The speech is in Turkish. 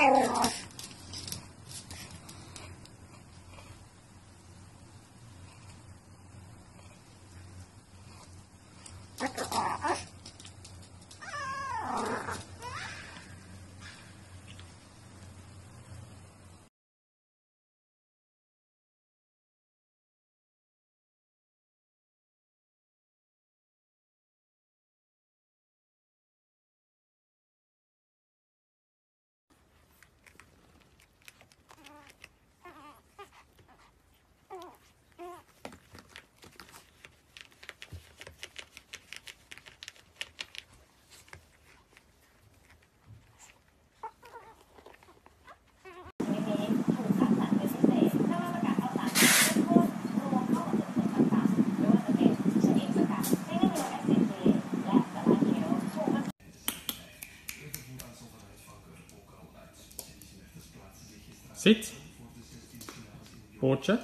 太无聊了。Sitt. Fortsätt.